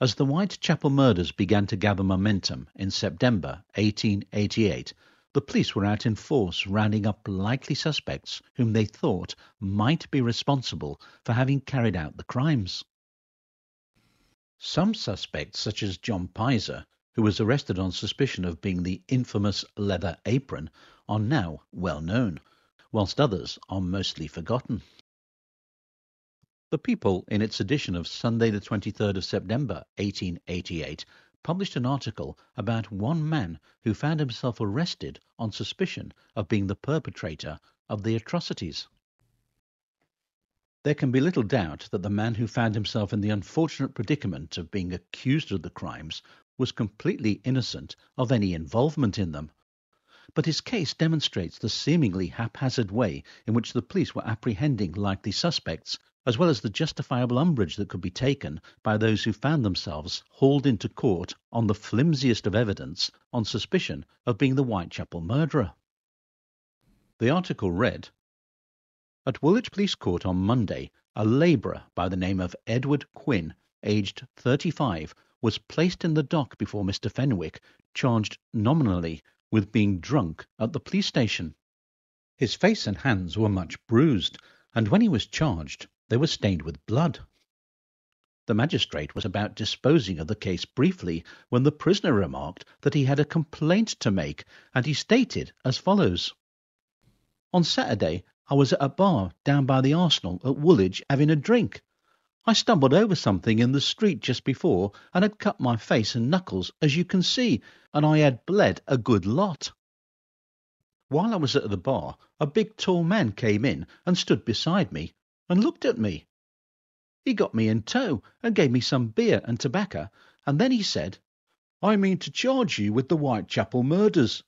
As the Whitechapel murders began to gather momentum in September 1888, the police were out in force rounding up likely suspects whom they thought might be responsible for having carried out the crimes. Some suspects, such as John Pizer, who was arrested on suspicion of being the infamous Leather Apron, are now well known, whilst others are mostly forgotten. The People, in its edition of Sunday the 23rd of September 1888, published an article about one man who found himself arrested on suspicion of being the perpetrator of the atrocities. There can be little doubt that the man who found himself in the unfortunate predicament of being accused of the crimes was completely innocent of any involvement in them. But his case demonstrates the seemingly haphazard way in which the police were apprehending likely suspects as well as the justifiable umbrage that could be taken by those who found themselves hauled into court on the flimsiest of evidence on suspicion of being the Whitechapel murderer. The article read At Woolwich Police Court on Monday, a labourer by the name of Edward Quinn, aged 35, was placed in the dock before Mr. Fenwick, charged nominally with being drunk at the police station. His face and hands were much bruised, and when he was charged, they were stained with blood. The magistrate was about disposing of the case briefly when the prisoner remarked that he had a complaint to make, and he stated as follows On Saturday I was at a bar down by the Arsenal at Woolwich having a drink. I stumbled over something in the street just before and had cut my face and knuckles, as you can see, and I had bled a good lot. While I was at the bar, a big tall man came in and stood beside me and looked at me. He got me in tow and gave me some beer and tobacco, and then he said, I mean to charge you with the Whitechapel murders.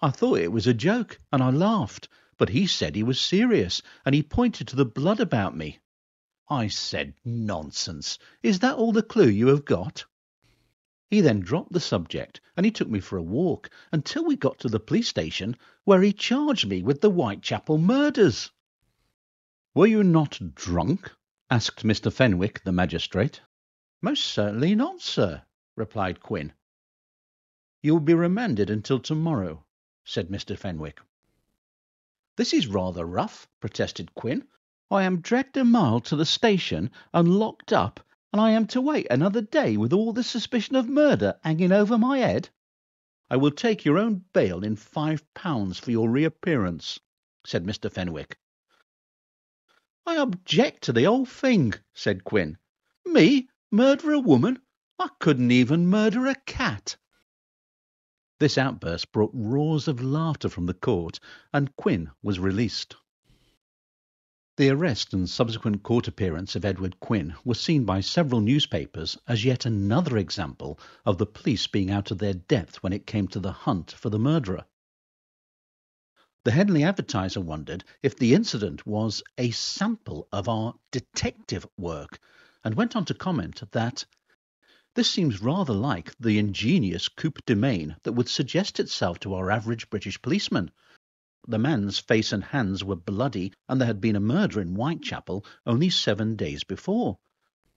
I thought it was a joke, and I laughed, but he said he was serious, and he pointed to the blood about me. I said, Nonsense! Is that all the clue you have got? He then dropped the subject, and he took me for a walk until we got to the police station, where he charged me with the Whitechapel murders. Were you not drunk? asked Mr. Fenwick, the magistrate. Most certainly not, sir, replied Quinn. You will be remanded until tomorrow, said Mr. Fenwick. This is rather rough, protested Quinn. I am dragged a mile to the station and locked up, and I am to wait another day with all the suspicion of murder hanging over my head. I will take your own bail in five pounds for your reappearance, said Mr. Fenwick. I object to the whole thing, said Quinn. Me murder a woman? I couldn't even murder a cat. This outburst brought roars of laughter from the court, and Quinn was released. The arrest and subsequent court appearance of Edward Quinn was seen by several newspapers as yet another example of the police being out of their depth when it came to the hunt for the murderer. The Henley Advertiser wondered if the incident was a sample of our detective work, and went on to comment that this seems rather like the ingenious coup de main that would suggest itself to our average British policeman. The man's face and hands were bloody, and there had been a murder in Whitechapel only seven days before.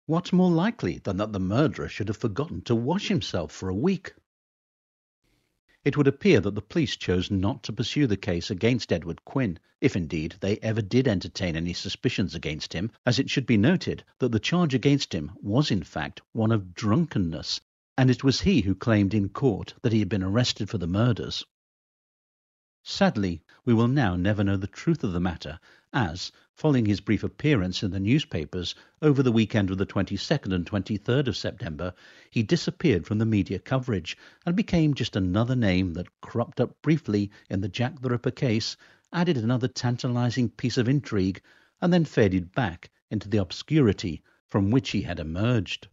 What more likely than that the murderer should have forgotten to wash himself for a week? It would appear that the police chose not to pursue the case against Edward Quinn, if indeed they ever did entertain any suspicions against him, as it should be noted that the charge against him was in fact one of drunkenness, and it was he who claimed in court that he had been arrested for the murders. Sadly, we will now never know the truth of the matter, as, following his brief appearance in the newspapers over the weekend of the 22nd and 23rd of September, he disappeared from the media coverage and became just another name that cropped up briefly in the Jack the Ripper case, added another tantalizing piece of intrigue, and then faded back into the obscurity from which he had emerged.